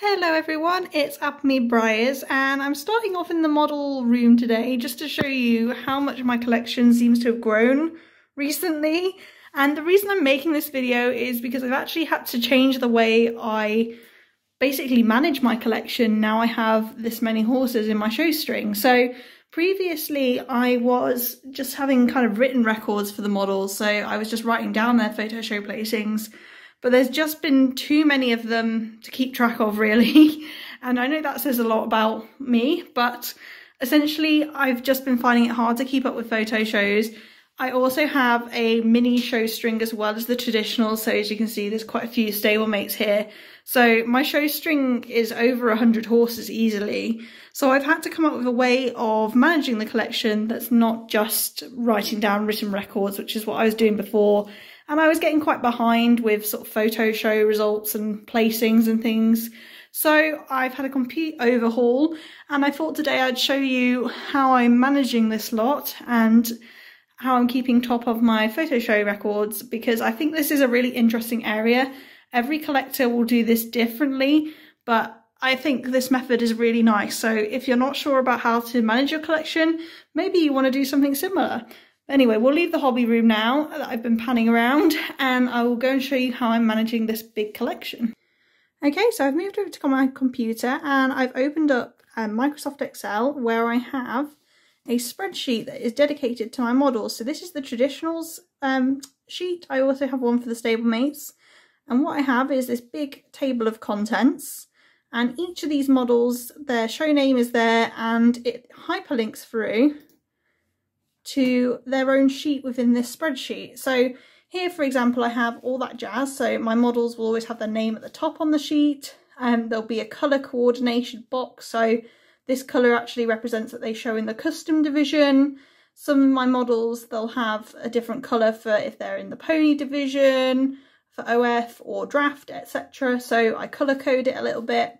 Hello everyone, it's Applemead Breyers and I'm starting off in the model room today just to show you how much my collection seems to have grown recently. And the reason I'm making this video is because I've actually had to change the way I basically manage my collection. Now I have this many horses in my show string. So previously I was just having kind of written records for the models. So I was just writing down their photo show placings but there's just been too many of them to keep track of really. and I know that says a lot about me, but essentially I've just been finding it hard to keep up with photo shows. I also have a mini show string as well as the traditional, so as you can see there's quite a few stablemates here. So my show string is over 100 horses easily. So I've had to come up with a way of managing the collection that's not just writing down written records, which is what I was doing before, and I was getting quite behind with sort of photo show results and placings and things. So I've had a complete overhaul and I thought today I'd show you how I'm managing this lot and how I'm keeping top of my photo show records because I think this is a really interesting area. Every collector will do this differently, but I think this method is really nice. So if you're not sure about how to manage your collection, maybe you want to do something similar. Anyway, we'll leave the hobby room now that I've been panning around and I will go and show you how I'm managing this big collection. Okay, so I've moved over to my computer and I've opened up um, Microsoft Excel where I have a spreadsheet that is dedicated to my models. So this is the traditionals um, sheet. I also have one for the stablemates. And what I have is this big table of contents and each of these models, their show name is there and it hyperlinks through to their own sheet within this spreadsheet. So here, for example, I have all that jazz. So my models will always have their name at the top on the sheet. and um, there'll be a colour coordination box. So this colour actually represents that they show in the custom division. Some of my models, they'll have a different colour for if they're in the pony division, for OF or draft, etc. So I colour code it a little bit.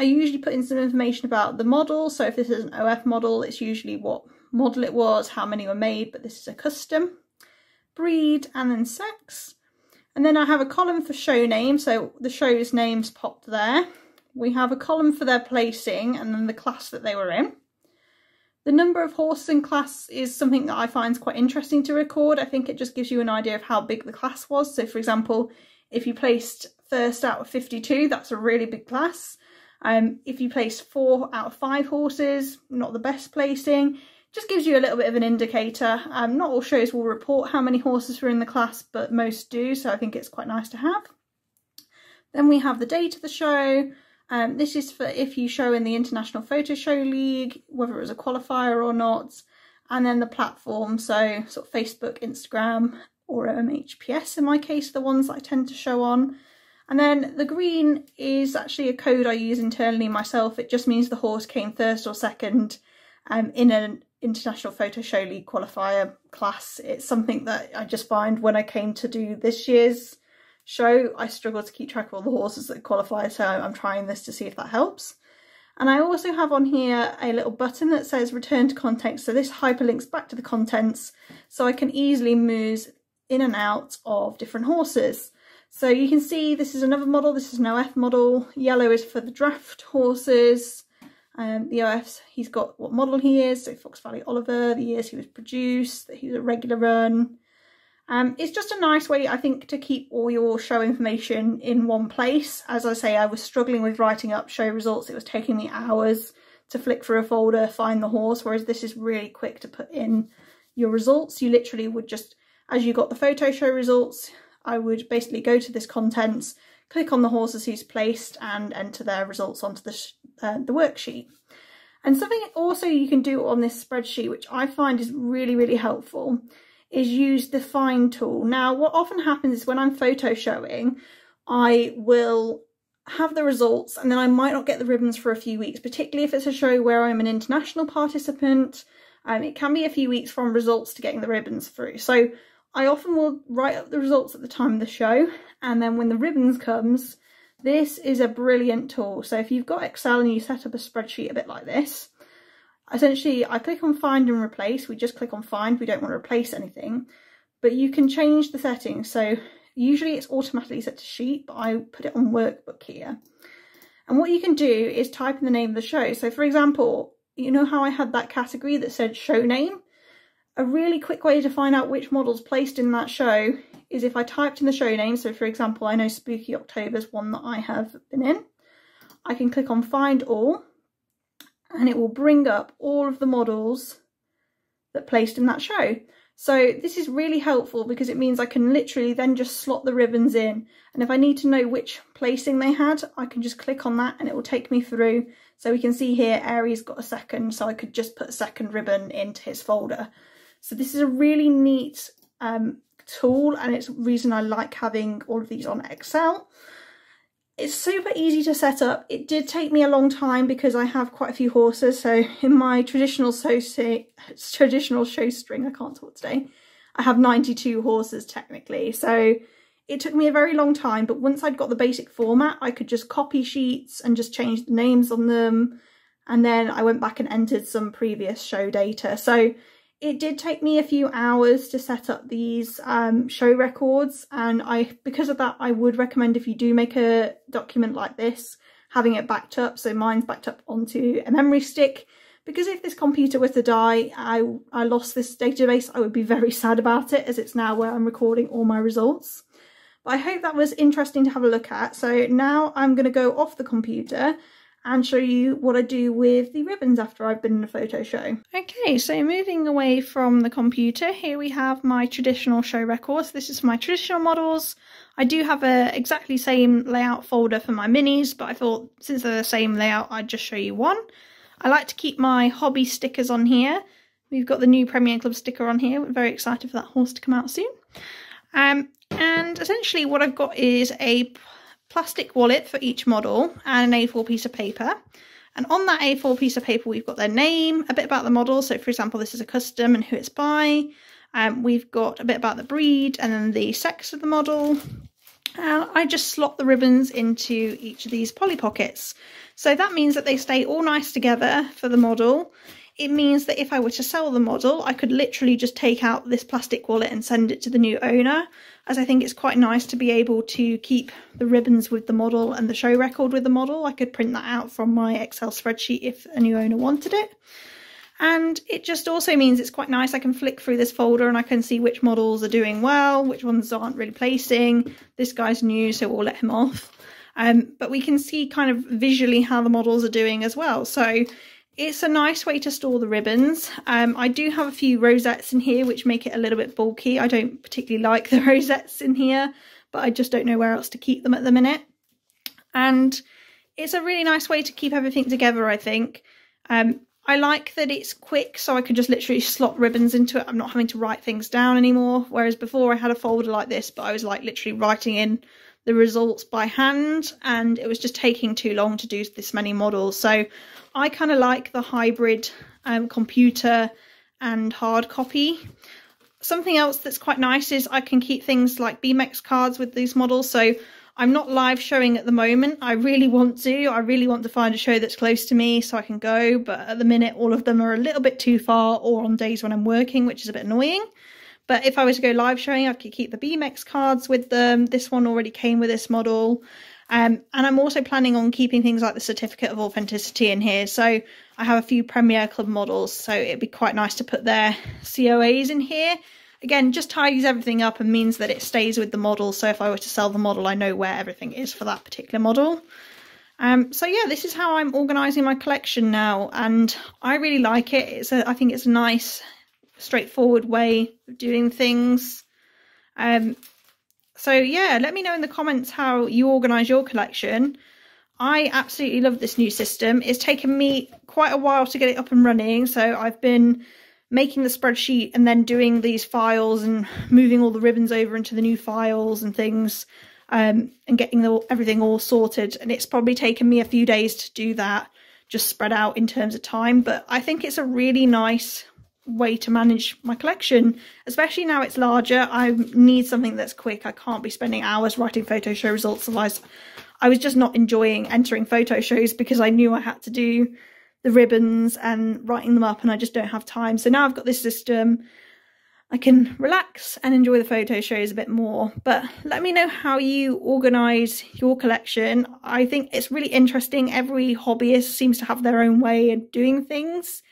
I usually put in some information about the model. So if this is an OF model, it's usually what model it was, how many were made, but this is a custom. Breed and then sex. And then I have a column for show name, so the show's names popped there. We have a column for their placing and then the class that they were in. The number of horses in class is something that I find quite interesting to record. I think it just gives you an idea of how big the class was. So for example, if you placed first out of 52, that's a really big class. Um, if you placed four out of five horses, not the best placing just gives you a little bit of an indicator. Um, not all shows will report how many horses were in the class, but most do, so I think it's quite nice to have. Then we have the date of the show. Um, this is for if you show in the International Photo Show League, whether it was a qualifier or not. And then the platform, so sort of Facebook, Instagram, or MHPS in my case, the ones that I tend to show on. And then the green is actually a code I use internally myself. It just means the horse came first or second um, in an International Photo Show League qualifier class. It's something that I just find when I came to do this year's show, I struggled to keep track of all the horses that qualify, so I'm trying this to see if that helps. And I also have on here a little button that says return to context. So this hyperlinks back to the contents so I can easily move in and out of different horses. So you can see this is another model, this is an OF model. Yellow is for the draft horses. Um, the OFs, he's got what model he is, so Fox Valley Oliver, the years he was produced, that he was a regular run. Um, it's just a nice way, I think, to keep all your show information in one place. As I say, I was struggling with writing up show results. It was taking me hours to flick through a folder, find the horse, whereas this is really quick to put in your results. You literally would just, as you got the photo show results, I would basically go to this contents, click on the horses who's placed and enter their results onto the, uh, the worksheet. And something also you can do on this spreadsheet, which I find is really, really helpful, is use the find tool. Now, what often happens is when I'm photo showing, I will have the results and then I might not get the ribbons for a few weeks, particularly if it's a show where I'm an international participant. Um, it can be a few weeks from results to getting the ribbons through. So I often will write up the results at the time of the show and then when the ribbons comes, this is a brilliant tool. So if you've got Excel and you set up a spreadsheet a bit like this, essentially I click on find and replace. We just click on find, we don't want to replace anything, but you can change the settings. So usually it's automatically set to sheet, but I put it on workbook here. And what you can do is type in the name of the show. So for example, you know how I had that category that said show name? A really quick way to find out which model's placed in that show is if I typed in the show name. So for example, I know Spooky October is one that I have been in. I can click on find all and it will bring up all of the models that placed in that show. So this is really helpful because it means I can literally then just slot the ribbons in. And if I need to know which placing they had, I can just click on that and it will take me through. So we can see here Aries got a second, so I could just put a second ribbon into his folder. So this is a really neat um, tool and it's reason I like having all of these on Excel. It's super easy to set up. It did take me a long time because I have quite a few horses. So in my traditional show string, I can't talk today, I have 92 horses technically. So it took me a very long time, but once I'd got the basic format, I could just copy sheets and just change the names on them. And then I went back and entered some previous show data. So it did take me a few hours to set up these um, show records and I because of that I would recommend if you do make a document like this having it backed up so mine's backed up onto a memory stick because if this computer were to die I, I lost this database I would be very sad about it as it's now where I'm recording all my results. But I hope that was interesting to have a look at so now I'm going to go off the computer and show you what I do with the ribbons after I've been in a photo show. Okay, so moving away from the computer, here we have my traditional show records. This is my traditional models. I do have a exactly same layout folder for my minis, but I thought since they're the same layout, I'd just show you one. I like to keep my hobby stickers on here. We've got the new Premier Club sticker on here. We're very excited for that horse to come out soon. Um, and essentially what I've got is a plastic wallet for each model and an A4 piece of paper. And on that A4 piece of paper, we've got their name, a bit about the model. So for example, this is a custom and who it's by. Um, we've got a bit about the breed and then the sex of the model. And I just slot the ribbons into each of these poly pockets. So that means that they stay all nice together for the model it means that if I were to sell the model, I could literally just take out this plastic wallet and send it to the new owner, as I think it's quite nice to be able to keep the ribbons with the model and the show record with the model. I could print that out from my Excel spreadsheet if a new owner wanted it. And it just also means it's quite nice. I can flick through this folder and I can see which models are doing well, which ones aren't really placing. This guy's new, so we'll let him off. Um, but we can see kind of visually how the models are doing as well. So it's a nice way to store the ribbons. Um, I do have a few rosettes in here which make it a little bit bulky. I don't particularly like the rosettes in here, but I just don't know where else to keep them at the minute. And it's a really nice way to keep everything together, I think. Um, I like that it's quick, so I can just literally slot ribbons into it. I'm not having to write things down anymore. Whereas before I had a folder like this, but I was like literally writing in the results by hand and it was just taking too long to do this many models. So I kind of like the hybrid um, computer and hard copy. Something else that's quite nice is I can keep things like BMX cards with these models. So I'm not live showing at the moment. I really want to. I really want to find a show that's close to me so I can go. But at the minute, all of them are a little bit too far or on days when I'm working, which is a bit annoying. But if I was to go live showing, I could keep the BMX cards with them. This one already came with this model. Um, and I'm also planning on keeping things like the certificate of authenticity in here. So I have a few Premier Club models, so it'd be quite nice to put their COAs in here. Again, just tidies everything up and means that it stays with the model. So if I were to sell the model, I know where everything is for that particular model. Um, so yeah, this is how I'm organising my collection now, and I really like it. It's a, I think it's a nice straightforward way of doing things. Um, so yeah, let me know in the comments how you organise your collection. I absolutely love this new system. It's taken me quite a while to get it up and running, so I've been making the spreadsheet and then doing these files and moving all the ribbons over into the new files and things um, and getting the, everything all sorted. And it's probably taken me a few days to do that, just spread out in terms of time. But I think it's a really nice way to manage my collection especially now it's larger i need something that's quick i can't be spending hours writing photo show results otherwise i was just not enjoying entering photo shows because i knew i had to do the ribbons and writing them up and i just don't have time so now i've got this system I can relax and enjoy the photo shows a bit more. But let me know how you organise your collection. I think it's really interesting. Every hobbyist seems to have their own way of doing things.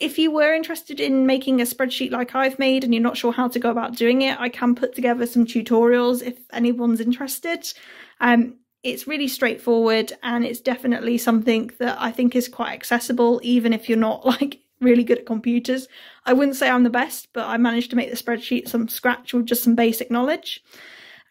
If you were interested in making a spreadsheet like I've made and you're not sure how to go about doing it, I can put together some tutorials if anyone's interested. Um, it's really straightforward and it's definitely something that I think is quite accessible even if you're not like really good at computers. I wouldn't say I'm the best, but I managed to make the spreadsheet from scratch with just some basic knowledge.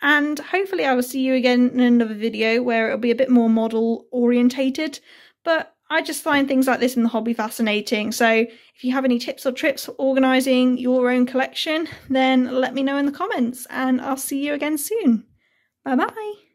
And hopefully I will see you again in another video where it'll be a bit more model orientated. But I just find things like this in the hobby fascinating. So if you have any tips or tricks for organising your own collection, then let me know in the comments and I'll see you again soon. Bye bye.